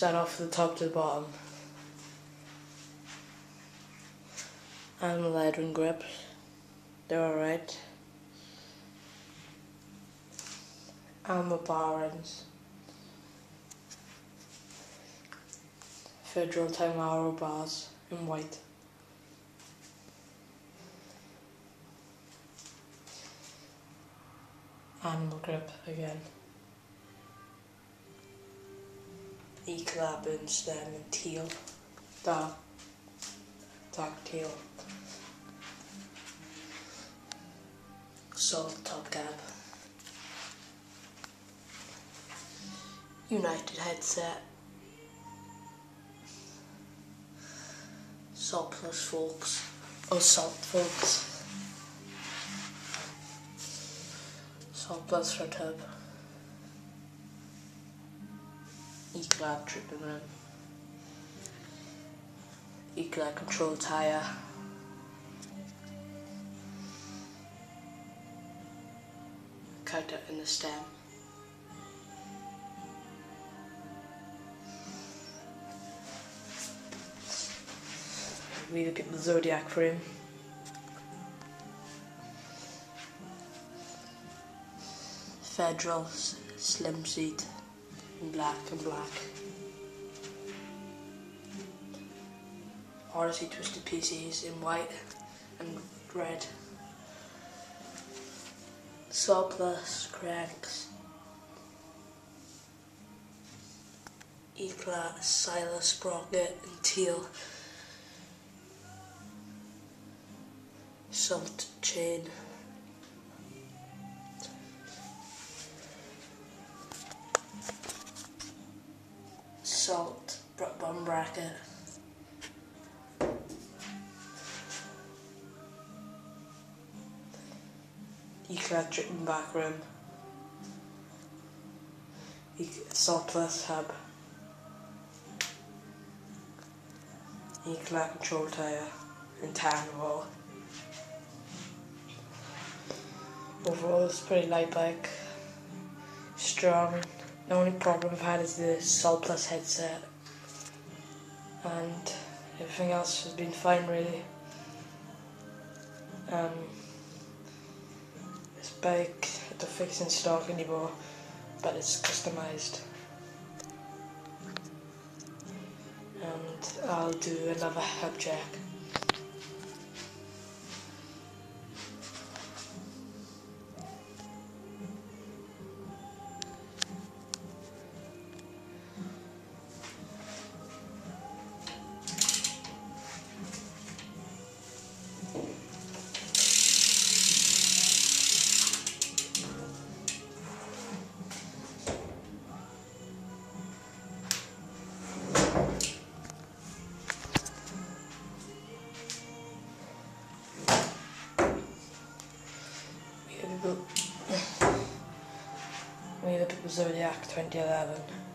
start off the top to the bottom. And the leather and grips, they're alright. And the bar ends. Federal Time Arrow bars in white. Animal grip again. Eclat in stem in teal. Dark. Dark teal. Salt top cap. United headset. Salt plus forks. Oh, salt forks. Salt plus for tub. Eclat tripping rim. Eclat control tire. Counter in the stem. We look at the zodiac frame. Federal slim seat black and black. Odyssey Twisted PCs in white and red. Surplus cranks. Eclat Silas Sprocket in teal. Salt chain. Salt bum bracket. Dripping back. Salt plus hub. Eclat control tire and wall. Overall, it's pretty light bike. Strong. The only problem I've had is the Salt Plus headset. And everything else has been fine, really. Um, this bike, I don't fix in stock anymore, but it's customized. And I'll do another hub check. At the Zodiac 2011.